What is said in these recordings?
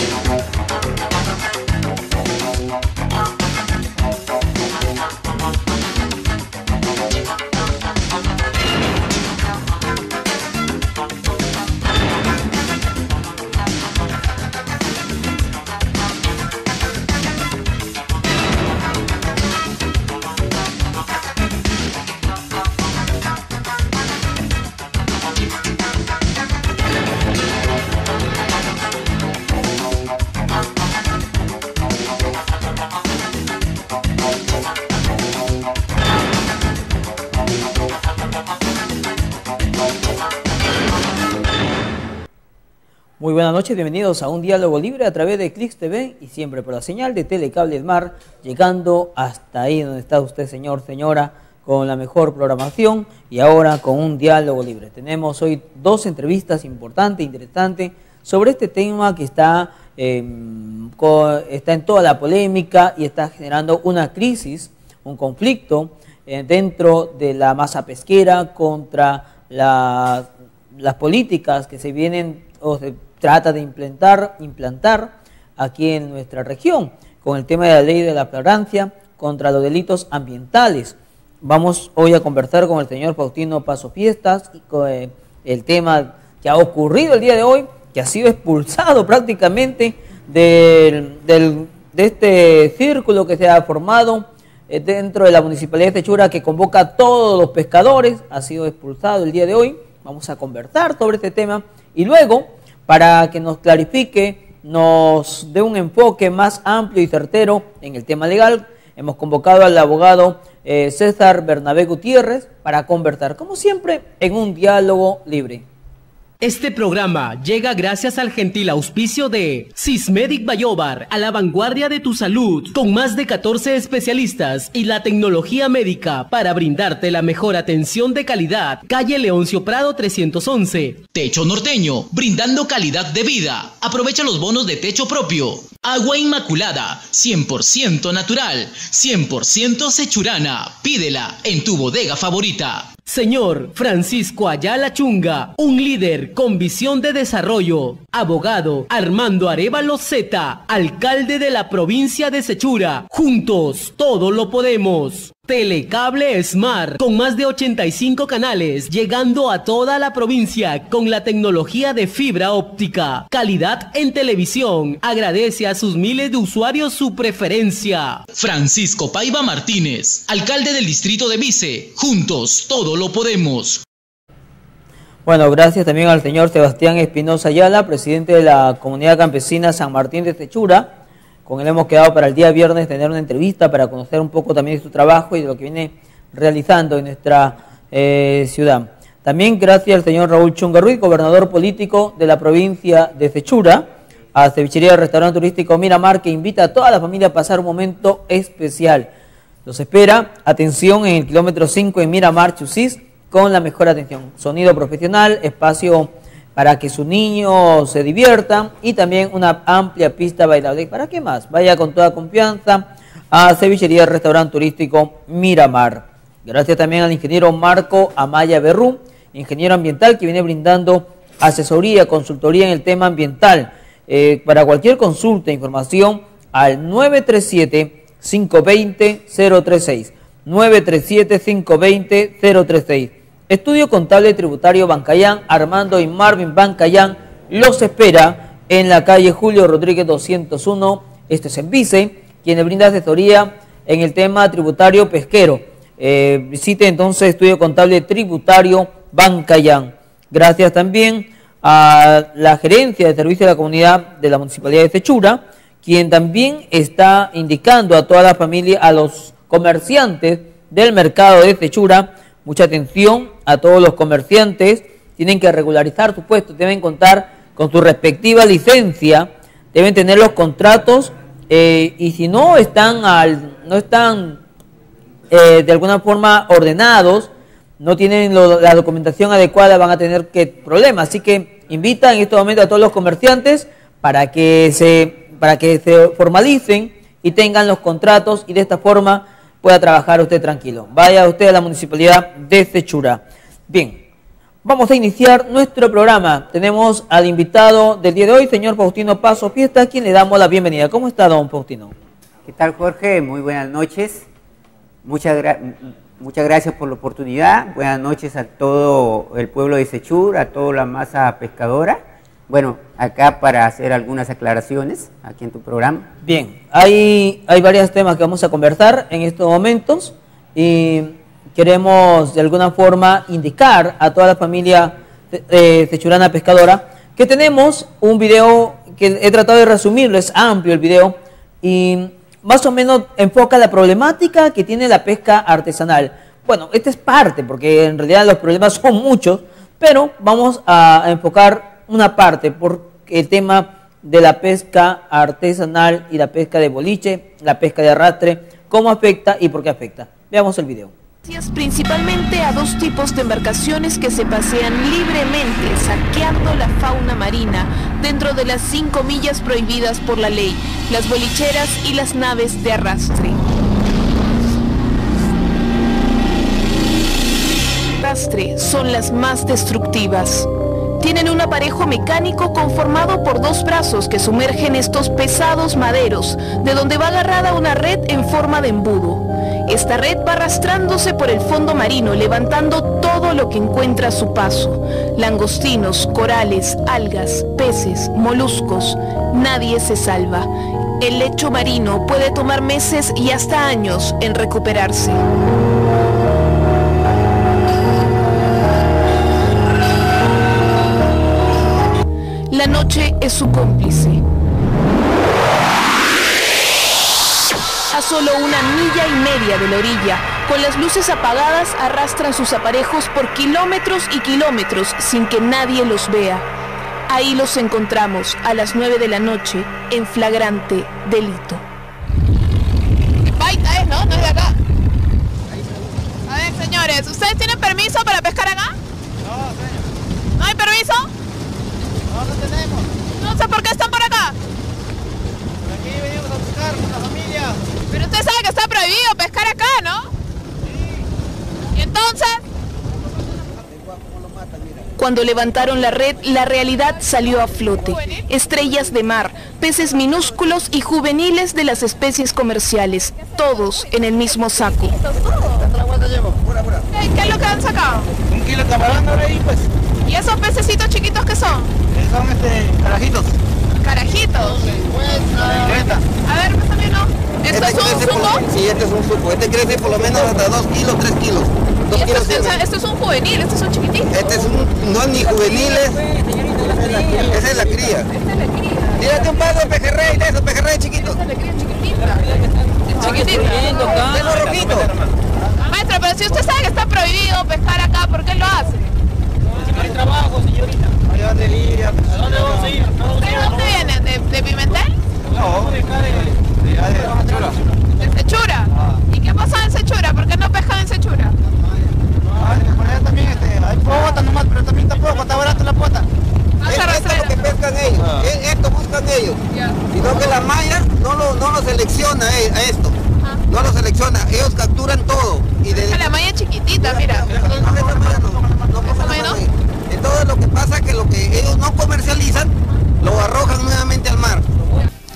Muy noches, bienvenidos a un diálogo libre a través de Clix TV y siempre por la señal de Telecable Mar, llegando hasta ahí donde está usted, señor, señora, con la mejor programación y ahora con un diálogo libre. Tenemos hoy dos entrevistas importantes, interesantes, sobre este tema que está, em, está en toda la polémica y está generando una crisis, un conflicto eh, dentro de la masa pesquera contra las políticas que se vienen o se trata de implantar, implantar aquí en nuestra región con el tema de la ley de la flagrancia contra los delitos ambientales. Vamos hoy a conversar con el señor Faustino Paso Fiestas eh, el tema que ha ocurrido el día de hoy, que ha sido expulsado prácticamente de este círculo que se ha formado eh, dentro de la Municipalidad de Techura que convoca a todos los pescadores, ha sido expulsado el día de hoy. Vamos a conversar sobre este tema y luego para que nos clarifique, nos dé un enfoque más amplio y certero en el tema legal. Hemos convocado al abogado eh, César Bernabé Gutiérrez para conversar, como siempre, en un diálogo libre. Este programa llega gracias al gentil auspicio de Sismedic Bayobar, a la vanguardia de tu salud, con más de 14 especialistas y la tecnología médica para brindarte la mejor atención de calidad. Calle Leoncio Prado 311. Techo Norteño, brindando calidad de vida. Aprovecha los bonos de techo propio. Agua Inmaculada, 100% natural, 100% sechurana. Pídela en tu bodega favorita. Señor Francisco Ayala Chunga, un líder con visión de desarrollo. Abogado Armando Arevalo Zeta, alcalde de la provincia de Sechura. Juntos, todo lo podemos. Telecable Smart, con más de 85 canales, llegando a toda la provincia con la tecnología de fibra óptica. Calidad en televisión. Agradece a sus miles de usuarios su preferencia. Francisco Paiva Martínez, alcalde del distrito de Vice. Juntos, todo lo podemos. Bueno, gracias también al señor Sebastián Espinosa Ayala, presidente de la comunidad campesina San Martín de Techura con él hemos quedado para el día viernes tener una entrevista para conocer un poco también de su trabajo y de lo que viene realizando en nuestra eh, ciudad. También gracias al señor Raúl Chungarruiz, gobernador político de la provincia de Sechura, a Cevichería Restaurante Turístico Miramar, que invita a toda la familia a pasar un momento especial. Los espera, atención en el kilómetro 5 en Miramar, Chusís, con la mejor atención. Sonido profesional, espacio para que su niño se divierta y también una amplia pista bailable. ¿Para qué más? Vaya con toda confianza a Cevichería Restaurante Turístico Miramar. Gracias también al ingeniero Marco Amaya Berrú, ingeniero ambiental que viene brindando asesoría, consultoría en el tema ambiental. Eh, para cualquier consulta, e información al 937-520-036. 937-520-036. Estudio Contable Tributario Bancayán, Armando y Marvin Bancayán los espera en la calle Julio Rodríguez 201, este es en Vice, quien brinda asesoría en el tema tributario pesquero. Eh, visite entonces Estudio Contable Tributario Bancayán. Gracias también a la gerencia de servicio de la comunidad de la Municipalidad de Sechura, quien también está indicando a toda la familia, a los comerciantes del mercado de Sechura, mucha atención a todos los comerciantes, tienen que regularizar su puesto, deben contar con su respectiva licencia, deben tener los contratos eh, y si no están, al, no están eh, de alguna forma ordenados, no tienen la documentación adecuada, van a tener que problemas. Así que invita en este momento a todos los comerciantes para que se, para que se formalicen y tengan los contratos y de esta forma pueda trabajar usted tranquilo. Vaya usted a la municipalidad de Sechura. Bien, Vamos a iniciar nuestro programa. Tenemos al invitado del día de hoy, señor Faustino Paso Fiesta, a quien le damos la bienvenida. ¿Cómo está, don Faustino? ¿Qué tal, Jorge? Muy buenas noches. Muchas, muchas gracias por la oportunidad. Buenas noches a todo el pueblo de Sechur, a toda la masa pescadora. Bueno, acá para hacer algunas aclaraciones, aquí en tu programa. Bien, hay, hay varios temas que vamos a conversar en estos momentos y queremos de alguna forma indicar a toda la familia eh, Sechurana Pescadora que tenemos un video que he tratado de resumirlo, es amplio el video y más o menos enfoca la problemática que tiene la pesca artesanal. Bueno, esta es parte, porque en realidad los problemas son muchos, pero vamos a enfocar una parte, por el tema de la pesca artesanal y la pesca de boliche, la pesca de arrastre, cómo afecta y por qué afecta. Veamos el video principalmente a dos tipos de embarcaciones que se pasean libremente saqueando la fauna marina dentro de las cinco millas prohibidas por la ley, las bolicheras y las naves de arrastre. Arrastre son las más destructivas. Tienen un aparejo mecánico conformado por dos brazos que sumergen estos pesados maderos, de donde va agarrada una red en forma de embudo. Esta red va arrastrándose por el fondo marino, levantando todo lo que encuentra a su paso. Langostinos, corales, algas, peces, moluscos. Nadie se salva. El lecho marino puede tomar meses y hasta años en recuperarse. La noche es su cómplice. A solo una milla y media de la orilla, con las luces apagadas, arrastran sus aparejos por kilómetros y kilómetros sin que nadie los vea. Ahí los encontramos a las 9 de la noche en flagrante delito. Baita es, ¿no? No es de acá. A ver, señores, ¿ustedes tienen permiso para pescar acá? No, señor. ¿No hay permiso? No, no tenemos. No sé por qué están por acá. Por aquí venimos a buscar con la familia. Pero usted sabe que está prohibido pescar acá, ¿no? Sí. ¿Y entonces? Cuando levantaron la red, la realidad salió a flote. Estrellas de mar, peces minúsculos y juveniles de las especies comerciales, todos en el mismo saco. ¿Qué, qué es lo que han sacado? Un kilo de camarón ahora ahí, pues. ¿Y esos pececitos chiquitos que son? Eh, Son este, carajitos. Carajitos. 30. A ver, pásame uno. ¿Esto es un sumo? Sí, este es un suco. Este quiere decir por lo menos hasta 2 kilos, 3 kilos. Y 2 esto, kilos es, tiene. esto es un juvenil, estos son chiquititos. Este es un, no es ni juveniles, esa es la cría. Tírate un paso de pejerrey, de esos pejerrey chiquitos. Esta es la cría chiquitita. Chiquitita. De esos rojitos. Maestro, pero si usted sabe que está prohibido pescar acá, ¿por qué lo hace? No hay trabajo, señorita. ¿A dónde vamos a ir? ¿De dónde viene? ¿De, de Pimentel? No, de, de, ¿De Sechura? ¿Y qué pasa en Sechura? ¿Por qué no pescan en Sechura? Ah, por allá también este, hay pota nomás, pero también tampoco, está barato la pota. Es- Esto es lo que pescan ellos, es- esto buscan ellos. Ya. Sino que la malla no lo, no lo selecciona eh, a esto. No lo selecciona, ellos capturan todo. Y de, Ah, La malla chiquitita, mira. Ah, ahí. Entonces lo que pasa es que lo que ellos no comercializan, lo arrojan nuevamente al mar.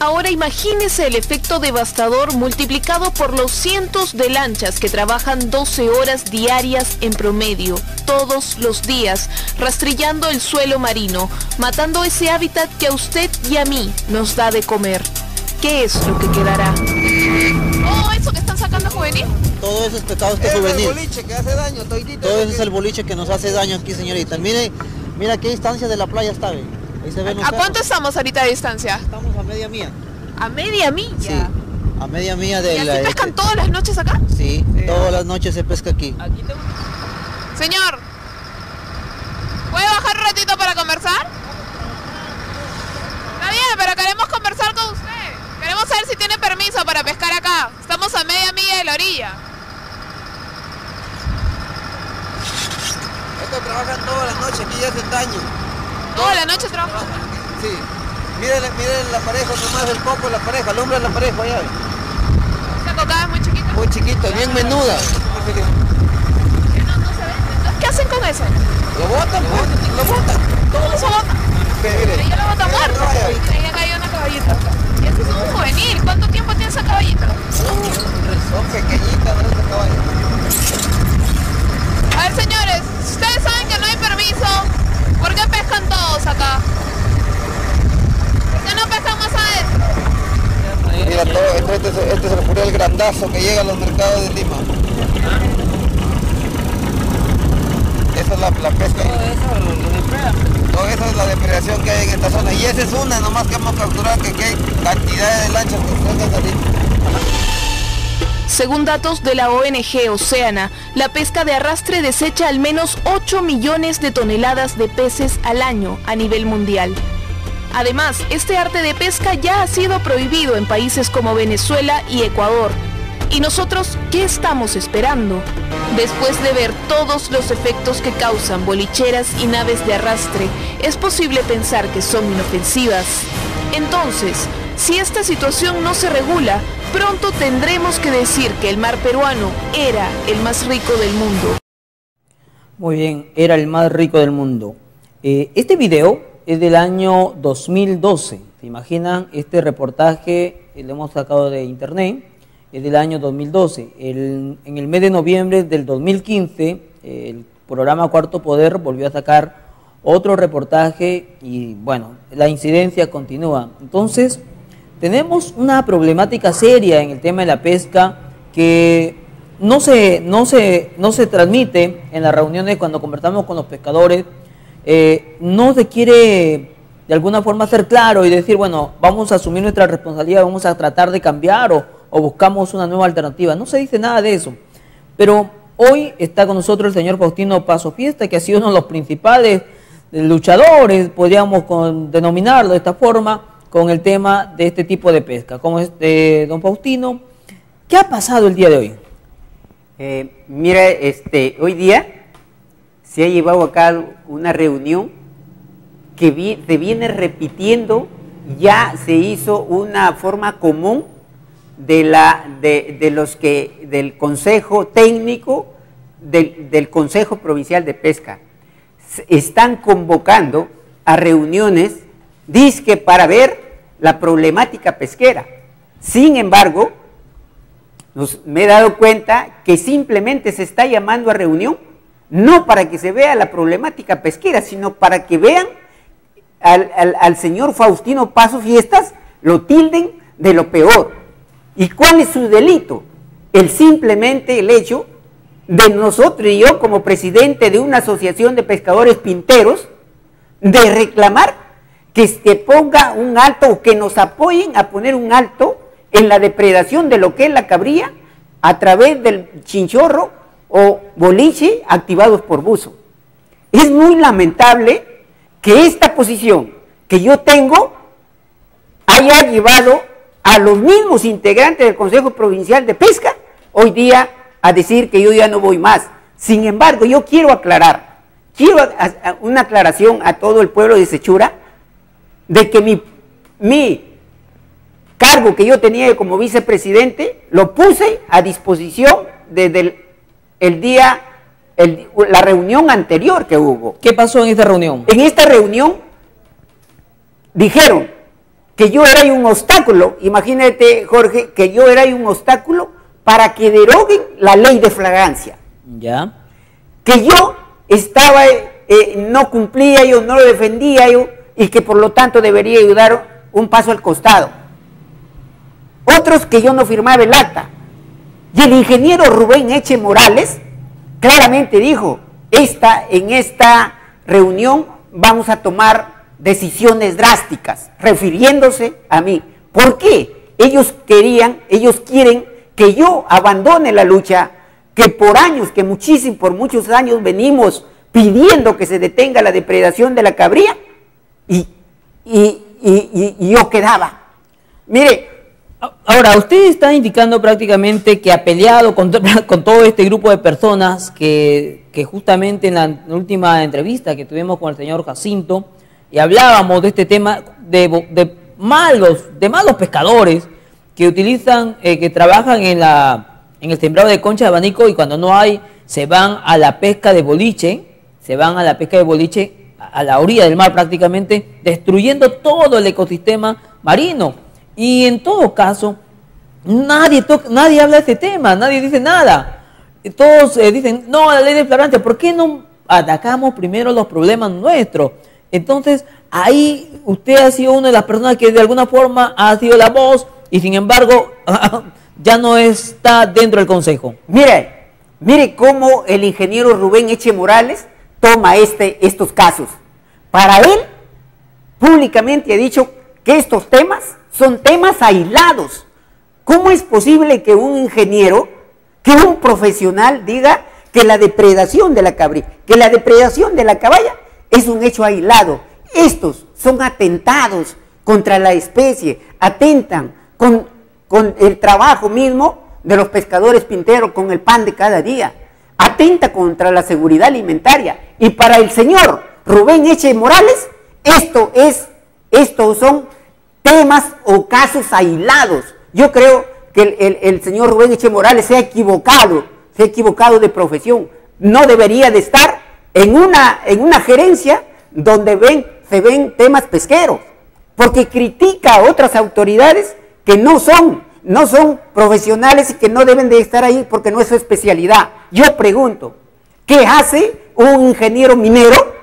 Ahora imagínese el efecto devastador multiplicado por los cientos de lanchas que trabajan 12 horas diarias en promedio, todos los días, rastrillando el suelo marino, matando ese hábitat que a usted y a mí nos da de comer. ¿Qué es lo que quedará? Oh, eso que están sacando juvenil. Todo eso es pescado este Ese es el juvenil. boliche que hace daño, Todo eso es el boliche que nos hace daño aquí, señorita. Mire, mira qué distancia de la playa está. Ahí se ven los ¿A cuánto estamos ahorita de distancia? Estamos a media mía. A media milla. Sí. A media mía ¿Y de la... pescan todas las noches acá? Sí, todas las noches se pesca aquí. Señor, ¿puede bajar un ratito para conversar? Está bien, pero queremos conversar con usted. Queremos saber si tiene permiso para pescar acá. Estamos a media milla de la orilla. Estos trabajan toda la noche, aquí ya hacen daño. Toda la noche trabaja. Sí. Miren, miren la pareja, nomás el coco, la pareja, alumbra la pareja allá. Esta cocada es muy chiquita. Muy chiquita, bien menuda. No, no se ve. Entonces, ¿Qué hacen con eso? Lo botan, pues, lo botan. ¿Cómo se bota? Mire, Pero ya lo mire, muerto. Ahí acá hay una caballita. Y este es un juvenil. ¿Cuánto tiempo tiene esa caballita? Son pequeñitas. Estos caballos. A ver, señores, si ustedes saben que no hay permiso, ¿por qué pescan todos acá? ¿Por qué no pescan más adentro? Mira, todo, este, este, este es el furiel grandazo que llega a los mercados de Lima. Esa es la, la pesca. Todo eso es la depredación que hay en esta zona. Y esa es una nomás que hemos capturado, que, que hay cantidad de lanchas que sueltan salir. Según datos de la ONG Oceana, la pesca de arrastre desecha al menos 8 millones de toneladas de peces al año a nivel mundial. Además, este arte de pesca ya ha sido prohibido en países como Venezuela y Ecuador. ¿Y nosotros qué estamos esperando? Después de ver todos los efectos que causan bolicheras y naves de arrastre, es posible pensar que son inofensivas. Entonces, si esta situación no se regula, pronto tendremos que decir que el mar peruano era el más rico del mundo. Muy bien, era el más rico del mundo. Eh, este video es del año 2012. ¿Se imaginan? Este reportaje eh, lo hemos sacado de internet. Es del año 2012. El- en el mes de noviembre del 2015, eh, el programa Cuarto Poder volvió a sacar otro reportaje y bueno, la incidencia continúa. Entonces, tenemos una problemática seria en el tema de la pesca que no se, no se, no se transmite en las reuniones cuando conversamos con los pescadores. Eh, no se quiere de alguna forma ser claro y decir, bueno, vamos a asumir nuestra responsabilidad, vamos a tratar de cambiar o, o buscamos una nueva alternativa. No se dice nada de eso. Pero hoy está con nosotros el señor Faustino Paso Fiesta, que ha sido uno de los principales luchadores, podríamos denominarlo de esta forma, con el tema de este tipo de pesca. Como este, don Faustino, ¿qué ha pasado el día de hoy? Eh, mira, este, hoy día se ha llevado a cabo una reunión que vi- se viene repitiendo, ya se hizo una forma común de, la, de, los que, del Consejo Técnico, del, Consejo Provincial de Pesca. Están convocando a reuniones, disque para ver la problemática pesquera. Sin embargo, me he dado cuenta que simplemente se está llamando a reunión, no para que se vea la problemática pesquera, sino para que vean al, al- al señor Faustino Paso Fiestas, lo tilden de lo peor. ¿Y cuál es su delito? El simplemente el hecho de nosotros y yo como presidente de una asociación de pescadores pinteros, de reclamar que se ponga un alto o que nos apoyen a poner un alto en la depredación de lo que es la cabría a través del chinchorro o boliche activados por buzo. Es muy lamentable que esta posición que yo tengo haya llevado a los mismos integrantes del Consejo Provincial de Pesca hoy día a decir que yo ya no voy más. Sin embargo, yo quiero aclarar, quiero una aclaración a todo el pueblo de Sechura de que mi, mi cargo que yo tenía como vicepresidente lo puse a disposición desde el, el día, el- la reunión anterior que hubo. ¿Qué pasó en esta reunión? En esta reunión dijeron que yo era un obstáculo, imagínate Jorge, que yo era un obstáculo para que deroguen la ley de flagrancia, Ya. que yo estaba, eh, no cumplía yo, no lo defendía yo y que por lo tanto debería ayudar un paso al costado. Otros que yo no firmaba el acta. Y el ingeniero Rubén Eche Morales claramente dijo, esta, en esta reunión vamos a tomar decisiones drásticas, refiriéndose a mí. ¿Por qué? Ellos querían, ellos quieren que yo abandone la lucha que por años, que muchísimos, por muchos años venimos pidiendo que se detenga la depredación de la cabría y, y- y- y- yo quedaba. Mire, Ahora, usted está indicando prácticamente que ha peleado con, con todo este grupo de personas que, que justamente en la última entrevista que tuvimos con el señor Jacinto y hablábamos de este tema de, de malos, de malos pescadores que utilizan, eh, que trabajan en la en el sembrado de concha de abanico y cuando no hay se van a la pesca de boliche, se van a la pesca de boliche a la orilla del mar prácticamente, destruyendo todo el ecosistema marino. Y en todo caso, nadie, toca, nadie habla de este tema, nadie dice nada. Todos eh, dicen, no, la ley de flagrante, ¿por qué no atacamos primero los problemas nuestros? Entonces, ahí usted ha sido una de las personas que de alguna forma ha sido la voz y sin embargo ya no está dentro del consejo. Mire, mire cómo el ingeniero Rubén Eche Morales toma este, estos casos. Para él, públicamente ha dicho que estos temas son temas aislados. ¿Cómo es posible que un ingeniero, que un profesional diga que la depredación de la cabría, que la depredación de la caballa es un hecho aislado? Estos son atentados contra la especie, atentan con, con el trabajo mismo de los pescadores pinteros, con el pan de cada día, atenta contra la seguridad alimentaria. Y para el señor Rubén Eche Morales, esto es, estos son temas o casos aislados. Yo creo que el, señor Rubén Eche Morales se ha equivocado, se ha equivocado de profesión. No debería de estar en una, en una gerencia donde ven, se ven temas pesqueros, porque critica a otras autoridades que no son, no son profesionales y que no deben de estar ahí porque no es su especialidad. Yo pregunto, ¿qué hace un ingeniero minero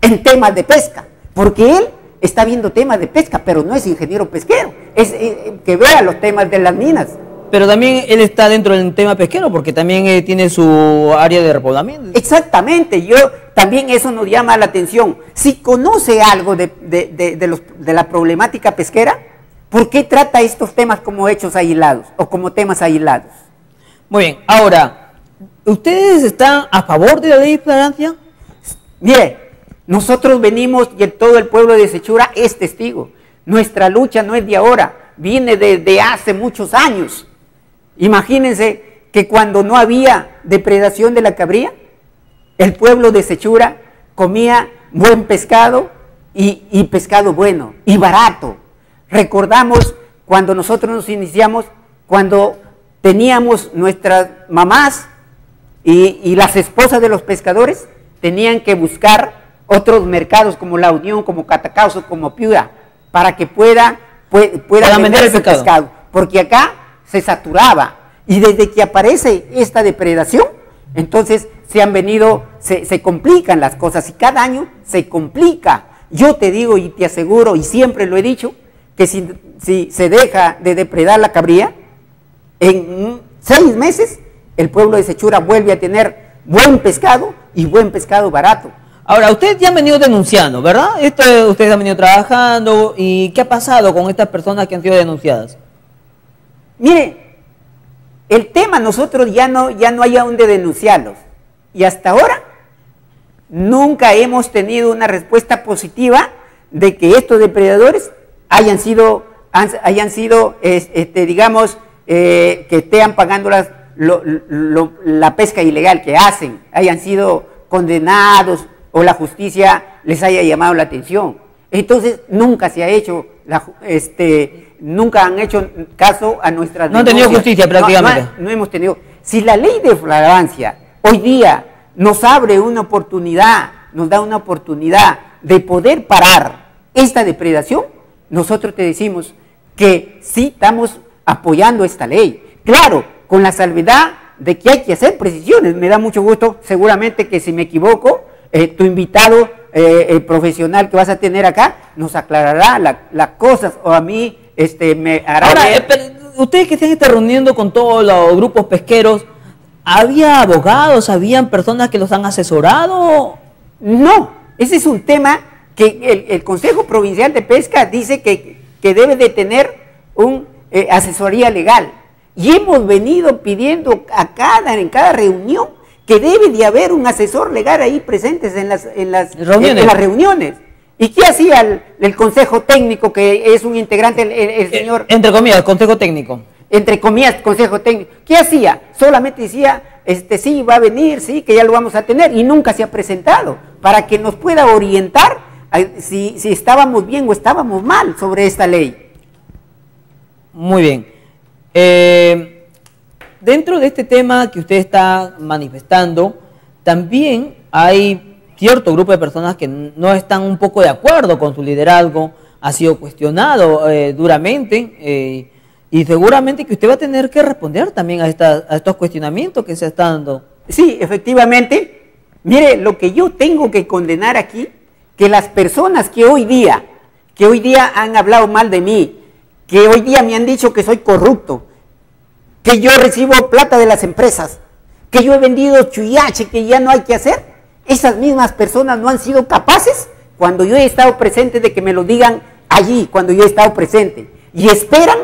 en temas de pesca? Porque él está viendo temas de pesca, pero no es ingeniero pesquero, es eh, que vea los temas de las minas. Pero también él está dentro del tema pesquero porque también eh, tiene su área de repoblamiento. Exactamente, yo también eso nos llama la atención. Si conoce algo de, de, la problemática pesquera, ¿por qué trata estos temas como hechos aislados o como temas aislados? Muy bien, ahora, ¿ustedes están a favor de la ley de? Mire, nosotros venimos y todo el pueblo de Sechura es testigo. Nuestra lucha no es de ahora, viene desde hace muchos años. Imagínense que cuando no había depredación de la cabría, el pueblo de Sechura comía buen pescado y pescado bueno y barato. Recordamos cuando nosotros nos iniciamos, cuando teníamos nuestras mamás y, y las esposas de los pescadores, tenían que buscar otros mercados como La Unión, como Catacauso, como Piura, para que pueda, pueda, vender ese pescado. Porque acá se saturaba. Y desde que aparece esta depredación, entonces se han venido, se, complican las cosas y cada año se complica. Yo te digo y te aseguro, y siempre lo he dicho, que si, si se deja de depredar la cabría, en seis meses el pueblo de Sechura vuelve a tener buen pescado y buen pescado barato. Ahora, ustedes ya han venido denunciando, ¿verdad? Esto, ustedes han venido trabajando. ¿Y qué ha pasado con estas personas que han sido denunciadas? Mire, el tema nosotros ya no, ya no hay aún de denunciarlos. Y hasta ahora nunca hemos tenido una respuesta positiva de que estos depredadores hayan sido, hayan sido este, digamos, eh, que estén pagando las, la pesca ilegal que hacen, hayan sido condenados o la justicia les haya llamado la atención. Entonces nunca se ha hecho, este, nunca han hecho caso a nuestras No han tenido justicia prácticamente. No, hemos tenido. Si la ley de flagrancia hoy día nos abre una oportunidad, nos da una oportunidad de poder parar esta depredación, nosotros te decimos que sí estamos apoyando esta ley. Claro, con la salvedad de que hay que hacer precisiones. Me da mucho gusto, seguramente que si me equivoco, eh, tu invitado eh, el profesional que vas a tener acá nos aclarará las cosas o a mí este, me hará... Ahora, eh, ustedes que están reuniendo con todos los grupos pesqueros, ¿había abogados, habían personas que los han asesorado? No, ese es un tema que el, Consejo Provincial de Pesca dice que, que debe de tener un asesoría legal. Y hemos venido pidiendo a cada, en cada reunión que debe de haber un asesor legal ahí presentes en las, en las, reuniones. las reuniones. ¿Y qué hacía el, Consejo Técnico, que es un integrante, el, eh, señor... entre comillas, Consejo Técnico. Entre comillas, Consejo Técnico. ¿Qué hacía? Solamente decía, este sí, va a venir, sí, que ya lo vamos a tener, y nunca se ha presentado, para que nos pueda orientar si, si estábamos bien o estábamos mal sobre esta ley. Muy bien. Eh, dentro de este tema que usted está manifestando, también hay cierto grupo de personas que no están un poco de acuerdo con su liderazgo, ha sido cuestionado eh, duramente eh, y seguramente que usted va a tener que responder también a, a estos cuestionamientos que se están dando. Sí, efectivamente. Mire, lo que yo tengo que condenar aquí, que las personas que hoy día, que hoy día han hablado mal de mí, que hoy día me han dicho que soy corrupto, que yo recibo plata de las empresas, que yo he vendido chuyache, que ya no hay que hacer, esas mismas personas no han sido capaces cuando yo he estado presente de que me lo digan allí, cuando yo he estado presente. Y esperan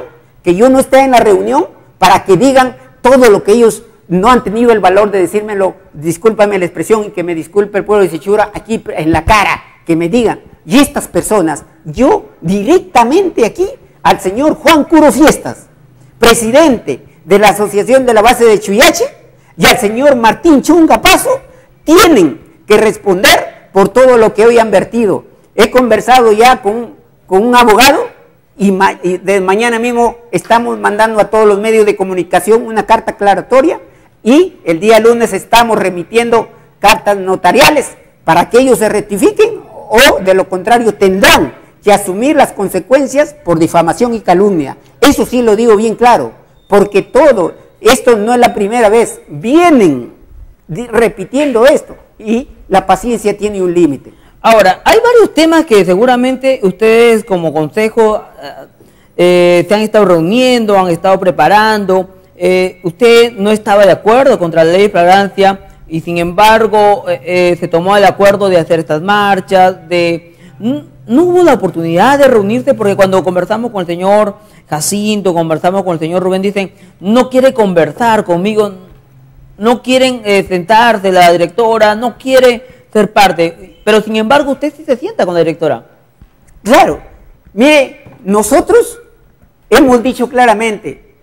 que yo no esté en la reunión para que digan todo lo que ellos no han tenido el valor de decírmelo, discúlpame la expresión y que me disculpe el pueblo de Sichura aquí en la cara, que me digan. Y estas personas, yo directamente aquí al señor Juan Curo Fiestas, presidente de la Asociación de la Base de Chuyache, y al señor Martín Chunga Paso, tienen que responder por todo lo que hoy han vertido. He conversado ya con, con un abogado y, y de mañana mismo estamos mandando a todos los medios de comunicación una carta aclaratoria y el día lunes estamos remitiendo cartas notariales para que ellos se rectifiquen o de lo contrario tendrán que asumir las consecuencias por difamación y calumnia. Eso sí lo digo bien claro, porque todo, esto no es la primera vez, vienen repitiendo esto y la paciencia tiene un límite. Ahora, hay varios temas que seguramente ustedes como consejo eh, eh, se han estado reuniendo, han estado preparando. Eh, usted no estaba de acuerdo contra la ley de flagrancia y sin embargo se tomó el acuerdo de hacer estas marchas, de... No hubo la oportunidad de reunirse porque cuando conversamos con el señor Jacinto, conversamos con el señor Rubén, dicen, no quiere conversar conmigo, no quieren eh, sentarse la directora, no quiere ser parte, pero sin embargo usted sí se sienta con la directora. Claro, mire, nosotros hemos dicho claramente,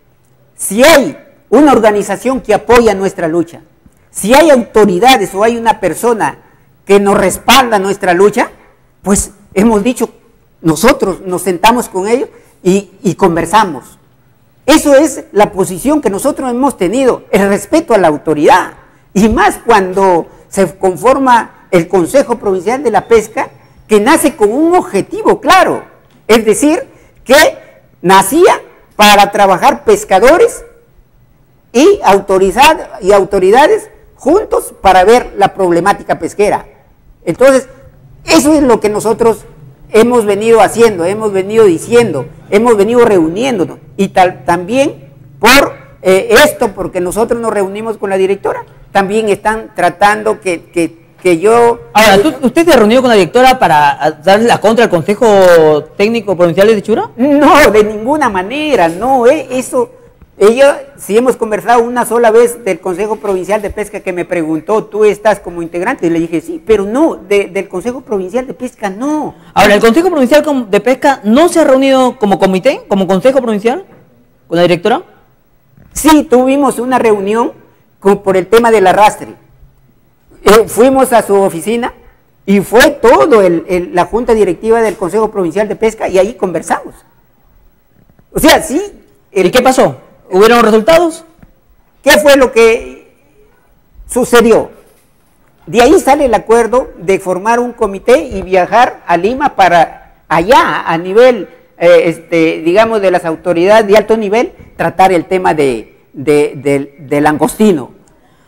si hay una organización que apoya nuestra lucha, si hay autoridades o hay una persona que nos respalda nuestra lucha, pues hemos dicho, nosotros nos sentamos con ellos y, conversamos. Eso es la posición que nosotros hemos tenido, el respeto a la autoridad. Y más cuando se conforma el Consejo Provincial de la Pesca, que nace con un objetivo claro. Es decir, que nacía para trabajar pescadores y, y autoridades juntos para ver la problemática pesquera. Entonces, eso es lo que nosotros hemos venido haciendo, hemos venido diciendo, hemos venido reuniéndonos. Y tal, también por eh, esto, porque nosotros nos reunimos con la directora, también están tratando que, que, que yo... Ahora, ¿tú- ¿usted se reunió con la directora para ah, darle la contra al Consejo Técnico Provincial de Chura? No, de ninguna manera, no, eh, eso, ella, si hemos conversado una sola vez del Consejo Provincial de Pesca que me preguntó, ¿tú estás como integrante? Y le dije, sí, pero no, de- del Consejo Provincial de Pesca no. Ahora, ¿el Consejo Provincial de Pesca no se ha reunido como comité, como Consejo Provincial, con la directora? Sí, tuvimos una reunión con- por el tema del arrastre. Eh, fuimos a su oficina y fue todo el- el- la junta directiva del Consejo Provincial de Pesca y ahí conversamos. O sea, sí. ¿Y qué pasó? ¿Hubieron resultados? ¿Qué fue lo que sucedió? De ahí sale el acuerdo de formar un comité y viajar a Lima para allá, a nivel, eh, este, digamos, de las autoridades de alto nivel, tratar el tema de, de- del- langostino.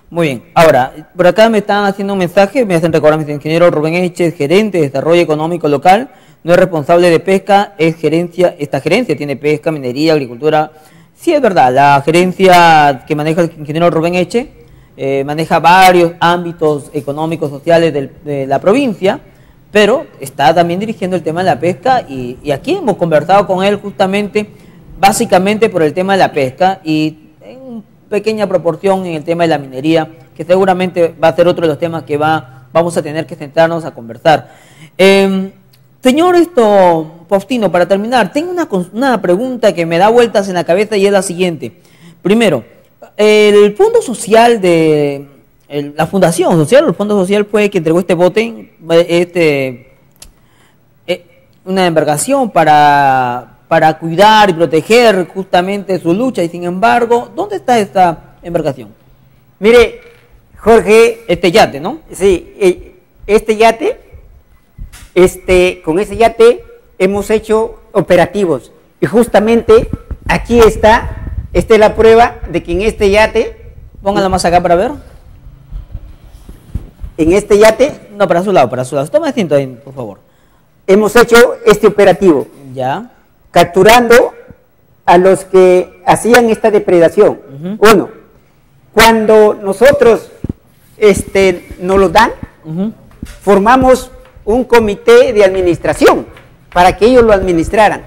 Muy bien. Ahora, por acá me están haciendo un mensaje, me hacen recordar, mi ingeniero Rubén Eche es gerente de desarrollo económico local, no es responsable de pesca, es gerencia, esta gerencia tiene pesca, minería, agricultura. Sí, es verdad, la gerencia que maneja el ingeniero Rubén Eche eh, maneja varios ámbitos económicos, sociales de la provincia, pero está también dirigiendo el tema de la pesca y, aquí hemos conversado con él justamente, básicamente por el tema de la pesca y en pequeña proporción en el tema de la minería, que seguramente va a ser otro de los temas que va, vamos a tener que sentarnos a conversar. Eh, señor esto, Faustino, para terminar, tengo una, una pregunta que me da vueltas en la cabeza y es la siguiente. Primero, el Fondo Social de... el- la Fundación Social, el Fondo Social fue que entregó este bote, este, eh, una embarcación para, para cuidar y proteger justamente su lucha y sin embargo, ¿dónde está esta, embarcación? Mire, Jorge, Este yate, ¿no? sí, eh, este yate, este, con ese yate hemos hecho operativos. Y justamente aquí está, esta es la prueba de que en este yate, Póngala más acá para ver. en este yate, No, para su lado, para su lado. Toma asiento ahí, por favor. hemos hecho este operativo. Ya. capturando a los que hacían esta depredación. Uno, cuando nosotros este, nos lo dan, formamos un comité de administración para que ellos lo administraran,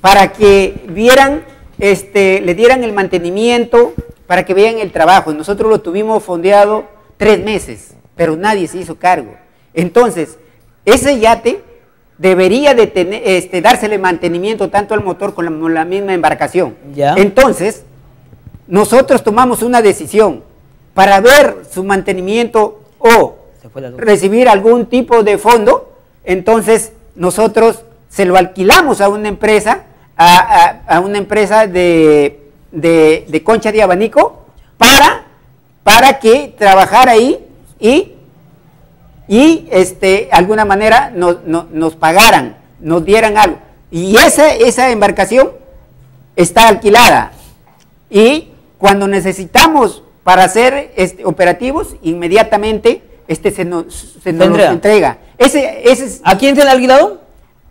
para que vieran, este, le dieran el mantenimiento, para que vean el trabajo. Nosotros lo tuvimos fondeado tres meses, pero nadie se hizo cargo. Entonces, ese yate debería de tener, este, dársele mantenimiento tanto al motor como la, la misma embarcación. Ya. Entonces, nosotros tomamos una decisión para ver su mantenimiento o Recibir algún tipo de fondo, entonces nosotros se lo alquilamos a una empresa, a, a- una empresa de, de- concha de abanico, para, para que trabajara ahí y, y este, alguna manera nos, no- nos pagaran, nos dieran algo. Y esa, esa embarcación está alquilada. Y cuando necesitamos para hacer este, operativos, inmediatamente este se nos, se nos entrega. entrega. Ese, ese es ¿A quién se le ha alquilado?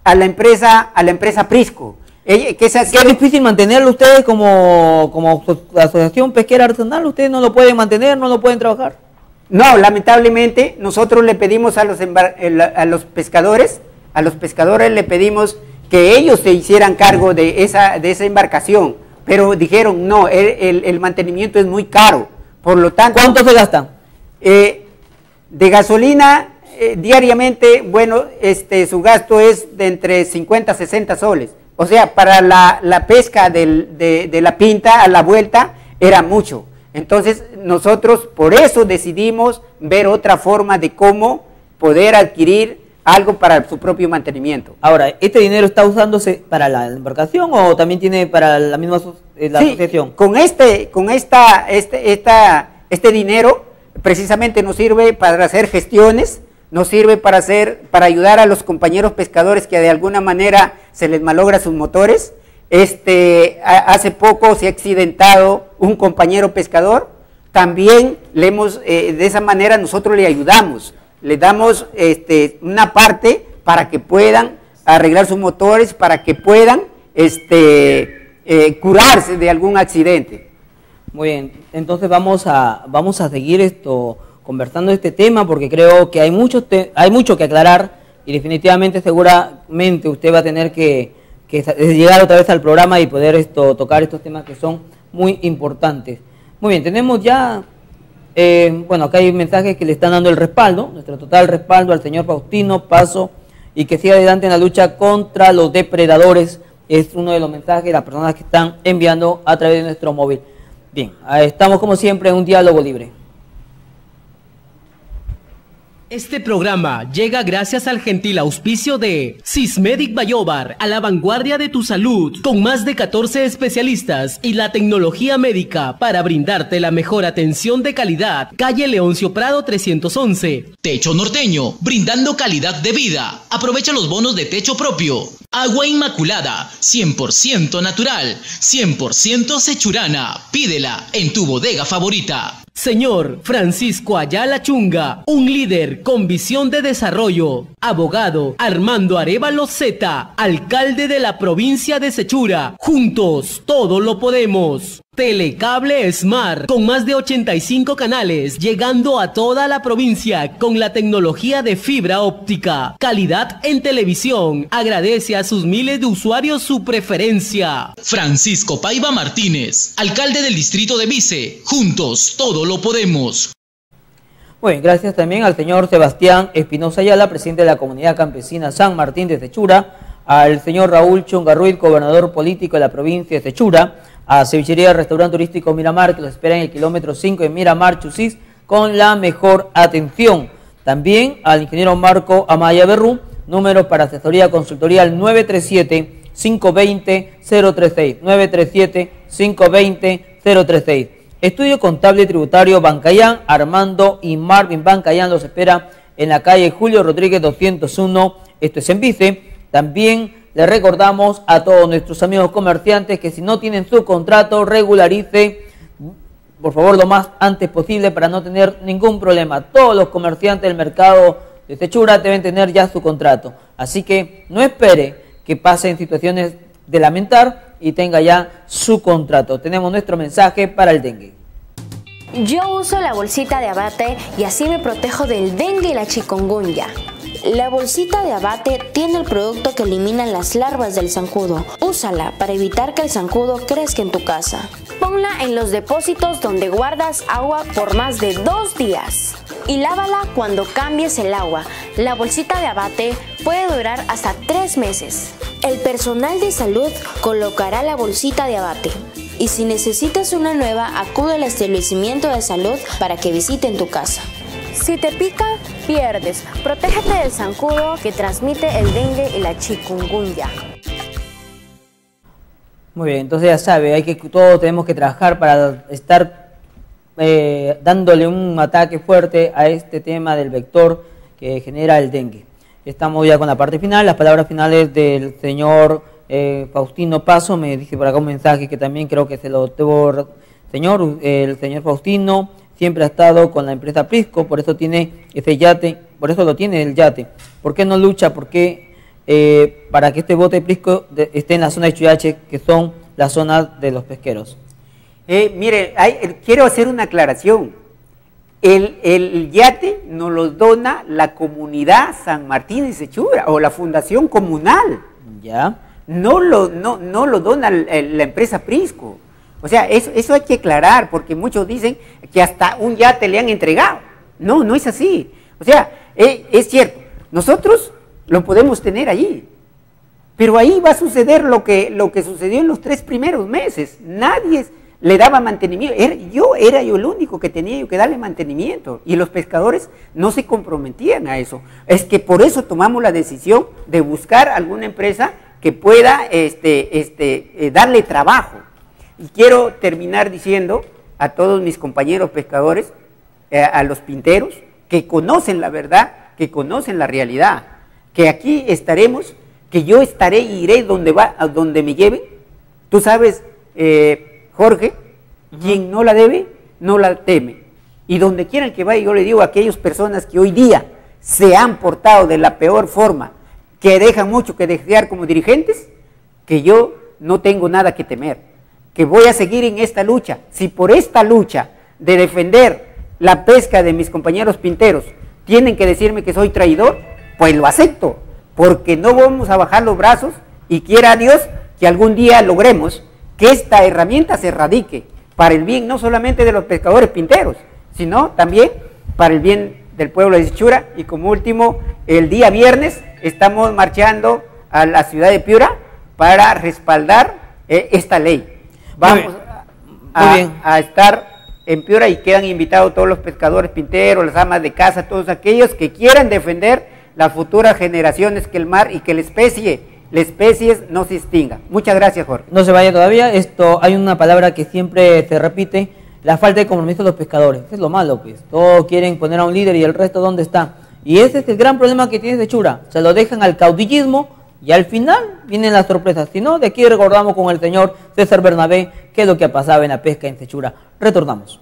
a la empresa, a la empresa Prisco. Ella- que esa- Qué difícil mantenerlo ustedes como, como aso- asociación pesquera artesanal. Ustedes no lo pueden mantener, no lo pueden trabajar. No, lamentablemente nosotros le pedimos a los, a los pescadores, a los pescadores le pedimos que ellos se hicieran cargo de esa, de esa embarcación, pero dijeron no, el, el- el mantenimiento es muy caro, por lo tanto... ¿Cuánto se gasta? Eh, de gasolina eh, diariamente, bueno, este, su gasto es de entre 50 a 60 soles. O sea, para la, la pesca del- de, de la pinta a la vuelta era mucho. Entonces, nosotros por eso decidimos ver otra forma de cómo poder adquirir algo para su propio mantenimiento. Ahora, ¿este dinero está usándose para la embarcación o también tiene para la misma eh, la Sí, asociación? Con este, con esta, este, esta, este dinero precisamente nos sirve para hacer gestiones, nos sirve para hacer, para ayudar a los compañeros pescadores que de alguna manera se les malogra sus motores. Este, hace poco se ha accidentado un compañero pescador. También le hemos, eh, de esa manera nosotros le ayudamos, le damos este, una parte para que puedan arreglar sus motores, para que puedan este, eh, curarse de algún accidente. Muy bien, entonces vamos a, vamos a seguir esto conversando este tema porque creo que hay mucho, te- hay mucho que aclarar y definitivamente seguramente usted va a tener que, sa- llegar otra vez al programa y poder esto tocar estos temas que son muy importantes. Muy bien, tenemos ya, eh, bueno, acá hay mensajes que le están dando el respaldo, nuestro total respaldo al señor Faustino Paso y que siga adelante en la lucha contra los depredadores. Es uno de los mensajes de las personas que están enviando a través de nuestro móvil. Bien, ahí estamos como siempre en un diálogo libre. Este programa llega gracias al gentil auspicio de Sismedic Bayobar, a la vanguardia de tu salud, con más de 14 especialistas y la tecnología médica para brindarte la mejor atención de calidad. Calle Leoncio Prado 311. Techo Norteño, brindando calidad de vida. Aprovecha los bonos de techo propio. Agua Inmaculada, 100% natural, 100% sechurana. Pídela en tu bodega favorita. Señor Francisco Ayala Chunga, un líder con visión de desarrollo. Abogado Armando Arevalo Zeta, alcalde de la provincia de Sechura. Juntos, todo lo podemos. Telecable Smart, con más de 85 canales, llegando a toda la provincia con la tecnología de fibra óptica. Calidad en televisión. Agradece a sus miles de usuarios su preferencia. Francisco Paiva Martínez, alcalde del distrito de Vice. Juntos, todo lo podemos. Bueno, gracias también al señor Sebastián Espinosa Ayala, presidente de la comunidad campesina San Martín de Techura, al señor Raúl Chongarruiz, gobernador político de la provincia de Techura, a Cevichería Restaurante Turístico Miramar, que los espera en el kilómetro 5 en Miramar, Chusís, con la mejor atención. También al ingeniero Marco Amaya Berrú, número para asesoría consultoría al 937-520-036, 937-520-036. Estudio Contable Tributario Bancayán, Armando y Marvin Bancayán los espera en la calle Julio Rodríguez 201, esto es en Vice. También le recordamos a todos nuestros amigos comerciantes que si no tienen su contrato, regularice, por favor, lo más antes posible para no tener ningún problema. Todos los comerciantes del mercado de Techura deben tener ya su contrato. Así que no espere que pasen situaciones de lamentar y tenga ya su contrato. Tenemos nuestro mensaje para el dengue. Yo uso la bolsita de abate y así me protejo del dengue y la chikungunya. La bolsita de abate tiene el producto que elimina las larvas del zancudo. Úsala para evitar que el zancudo crezca en tu casa. Ponla en los depósitos donde guardas agua por más de dos días. Y lávala cuando cambies el agua. La bolsita de abate puede durar hasta tres meses. El personal de salud colocará la bolsita de abate. Y si necesitas una nueva, acude al establecimiento de salud para que visiten tu casa. Si te pica, pierdes. Protégete del zancudo que transmite el dengue y la chikungunya. Muy bien, entonces ya sabe, hay que todos tenemos que trabajar para estar eh, dándole un ataque fuerte a este tema del vector que genera el dengue. Estamos ya con la parte final, las palabras finales del señor eh, Faustino Paso, me dice por acá un mensaje que también creo que se lo debo, señor, el señor Faustino siempre ha estado con la empresa Prisco, por eso tiene ese yate, por eso lo tiene el yate. ¿Por qué no lucha? ¿Por qué eh, para que este bote Prisco esté en la zona de Chuyache, que son las zonas de los pesqueros? Eh, mire, quiero hacer una aclaración. El, yate nos lo dona la comunidad San Martín de Sechura o la fundación comunal. Ya. No lo, no, no lo dona la empresa Prisco. O sea, eso, eso hay que aclarar, porque muchos dicen que hasta un yate le han entregado. No, no es así. O sea, eh, es cierto, nosotros lo podemos tener allí, pero ahí va a suceder lo que, lo que sucedió en los tres primeros meses. Nadie le daba mantenimiento. yo era yo el único que tenía que darle mantenimiento y los pescadores no se comprometían a eso. Es que por eso tomamos la decisión de buscar alguna empresa que pueda este, este, eh, darle trabajo. Y quiero terminar diciendo a todos mis compañeros pescadores, eh, a los pinteros, que conocen la verdad, que conocen la realidad, que aquí estaremos, que yo estaré y iré donde, va, a donde me lleven. Tú sabes, eh, Jorge, quien no la debe, no la teme. Y donde quieran que vaya, yo le digo a aquellas personas que hoy día se han portado de la peor forma, que dejan mucho que desear como dirigentes, que yo no tengo nada que temer que voy a seguir en esta lucha. Si por esta lucha de defender la pesca de mis compañeros pinteros tienen que decirme que soy traidor, pues lo acepto, porque no vamos a bajar los brazos y quiera Dios que algún día logremos que esta herramienta se erradique para el bien no solamente de los pescadores pinteros, sino también para el bien del pueblo de Sichura. Y como último, el día viernes estamos marchando a la ciudad de Piura para respaldar eh, esta ley vamos a, estar en Piura y quedan invitados todos los pescadores pinteros, las amas de casa, todos aquellos que quieran defender las futuras generaciones que el mar y que la especie, la especie no se extinga. Muchas gracias, Jorge. No se vaya todavía, esto hay una palabra que siempre se repite, la falta de compromiso de los pescadores. es lo malo, pues. Todos quieren poner a un líder y el resto ¿dónde está? Y ese es el gran problema que tiene Sechura. Se lo dejan al caudillismo y al final vienen las sorpresas. Si no, de aquí recordamos con el señor César Bernabé qué es lo que ha pasado en la pesca en Sechura. Retornamos.